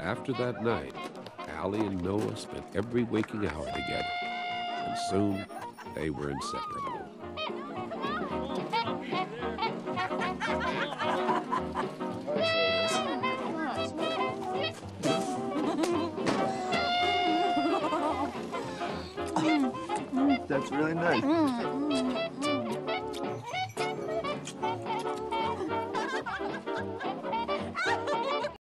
After that night, Allie and Noah spent every waking hour together, and soon they were inseparable. That's really nice.